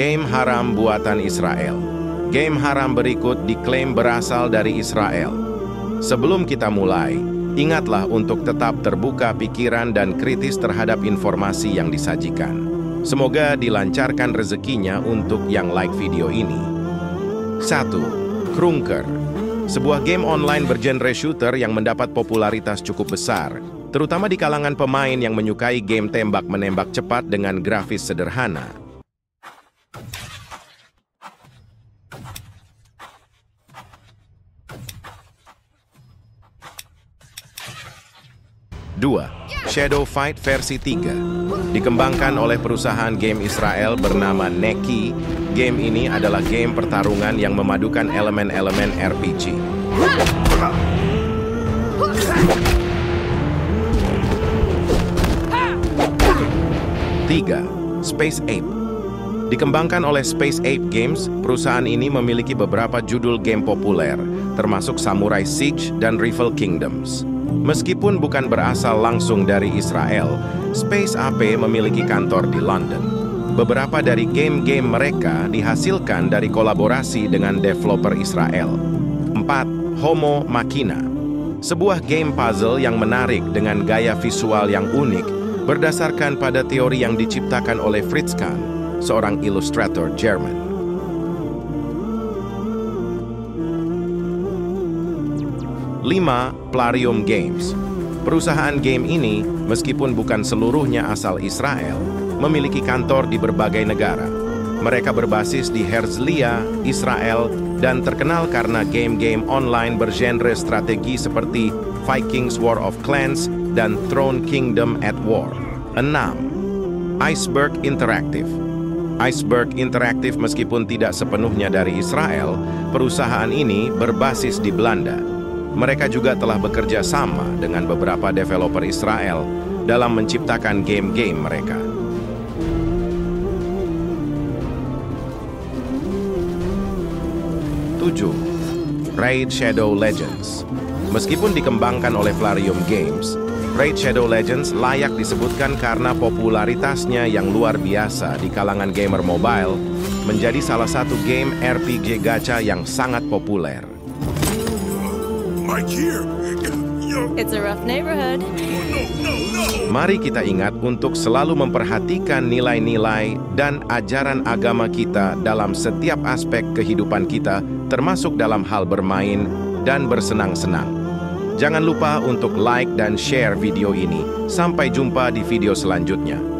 Game haram buatan Israel. Game haram berikut diklaim berasal dari Israel. Sebelum kita mulai, ingatlah untuk tetap terbuka pikiran dan kritis terhadap informasi yang disajikan. Semoga dilancarkan rezekinya untuk yang like video ini. 1. Krunker Sebuah game online bergenre shooter yang mendapat popularitas cukup besar, terutama di kalangan pemain yang menyukai game tembak-menembak cepat dengan grafis sederhana. Dua, Shadow Fight versi 3. Dikembangkan oleh perusahaan game Israel bernama Neki, game ini adalah game pertarungan yang memadukan elemen-elemen RPG. Tiga, Space Ape. Dikembangkan oleh Space Ape Games, perusahaan ini memiliki beberapa judul game populer, termasuk Samurai Siege dan Rival Kingdoms. Meskipun bukan berasal langsung dari Israel, Space AP memiliki kantor di London. Beberapa dari game-game mereka dihasilkan dari kolaborasi dengan developer Israel. 4. Homo Machina Sebuah game puzzle yang menarik dengan gaya visual yang unik berdasarkan pada teori yang diciptakan oleh Fritz Kahn, seorang ilustrator Jerman. 5. Plarium Games Perusahaan game ini, meskipun bukan seluruhnya asal Israel, memiliki kantor di berbagai negara. Mereka berbasis di Herzliya, Israel, dan terkenal karena game-game online bergenre strategi seperti Vikings War of Clans dan Throne Kingdom at War. 6. Iceberg Interactive Iceberg Interactive meskipun tidak sepenuhnya dari Israel, perusahaan ini berbasis di Belanda. Mereka juga telah bekerja sama dengan beberapa developer Israel dalam menciptakan game-game mereka. Tujuh, Raid Shadow Legends Meskipun dikembangkan oleh Plarium Games, Raid Shadow Legends layak disebutkan karena popularitasnya yang luar biasa di kalangan gamer mobile menjadi salah satu game RPG gacha yang sangat populer. It's a rough neighborhood. Mari kita ingat untuk selalu memperhatikan nilai-nilai dan ajaran agama kita dalam setiap aspek kehidupan kita, termasuk dalam hal bermain dan bersenang-senang. Jangan lupa untuk like dan share video ini. Sampai jumpa di video selanjutnya.